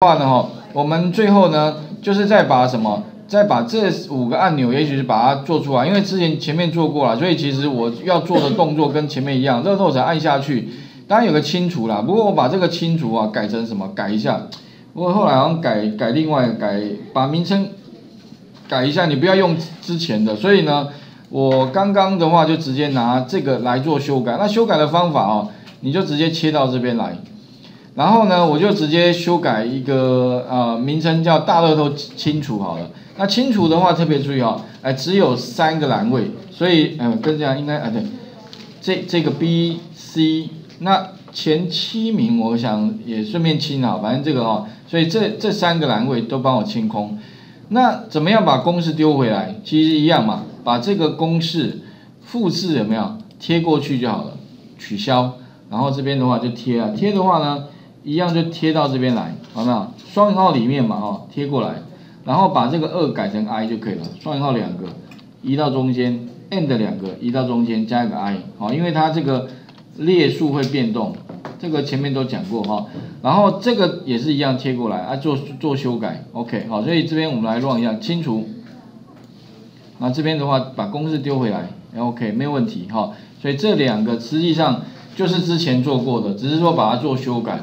话呢哈，我们最后呢就是再把什么，再把这五个按钮，也许是把它做出来，因为之前前面做过了，所以其实我要做的动作跟前面一样，热透才按下去，当然有个清除啦，不过我把这个清除啊改成什么，改一下，不过后来好像改改另外改，把名称改一下，你不要用之前的，所以呢，我刚刚的话就直接拿这个来做修改，那修改的方法哦，你就直接切到这边来。然后呢，我就直接修改一个呃名称叫大乐透清除好了。那清除的话特别注意哦，哎只有三个栏位，所以嗯跟这样应该啊对，这这个 B C 那前七名我想也顺便清了，反正这个哦，所以这这三个栏位都帮我清空。那怎么样把公式丢回来？其实一样嘛，把这个公式复制有没有贴过去就好了，取消，然后这边的话就贴啊，贴的话呢。一样就贴到这边来，好没有？双引号里面嘛，哈，贴过来，然后把这个二改成 i 就可以了。双引号两个，移到中间，and 两个，移到中间，加一个 i，好，因为它这个列数会变动，这个前面都讲过哈。然后这个也是一样贴过来，啊，做做修改，OK，好，所以这边我们来 run 一下，清除。那这边的话，把公式丢回来，OK，没问题，哈。所以这两个实际上就是之前做过的，只是说把它做修改。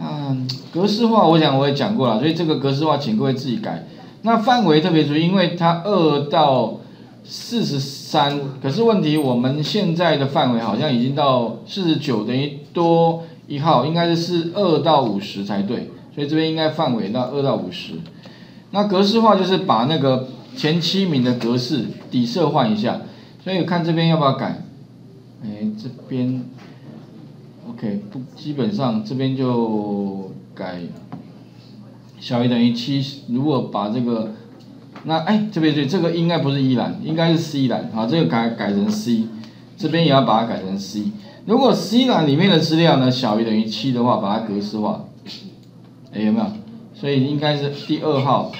嗯，格式化我想我也讲过了，所以这个格式化请各位自己改。那范围特别注意，因为它二到四十三，可是问题我们现在的范围好像已经到四十九，等于多一号，应该是是二到五十才对，所以这边应该范围到二到五十。那格式化就是把那个前七名的格式底色换一下，所以看这边要不要改？哎，这边。OK，不，基本上这边就改小于等于七。如果把这个，那哎，这边对，这个应该不是一栏，应该是 C 栏啊。这个改改成 C，这边也要把它改成 C。如果 C 栏里面的资料呢小于等于七的话，把它格式化。哎，有没有？所以应该是第二号、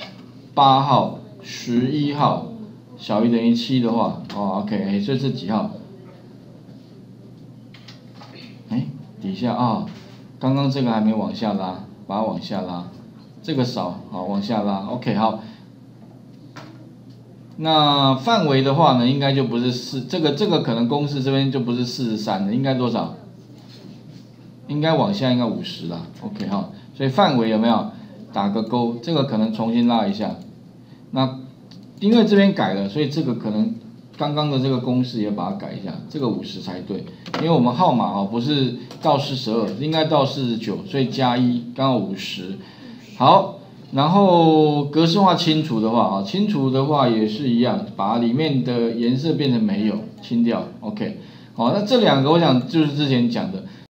八号、十一号小于等于七的话，哦，OK，哎，所以这几号？底下啊，刚刚这个还没往下拉，把它往下拉，这个少，好往下拉，OK 好。那范围的话呢，应该就不是四，这个这个可能公式这边就不是四十三的，应该多少？应该往下应该五十了，OK 哈。所以范围有没有打个勾？这个可能重新拉一下。那因为这边改了，所以这个可能。刚刚的这个公式也把它改一下，这个五十才对，因为我们号码哦不是到四十二，应该到四十九，所以加一刚好五十。好，然后格式化清除的话啊，清除的话也是一样，把里面的颜色变成没有，清掉，OK。好，那这两个我想就是之前讲的，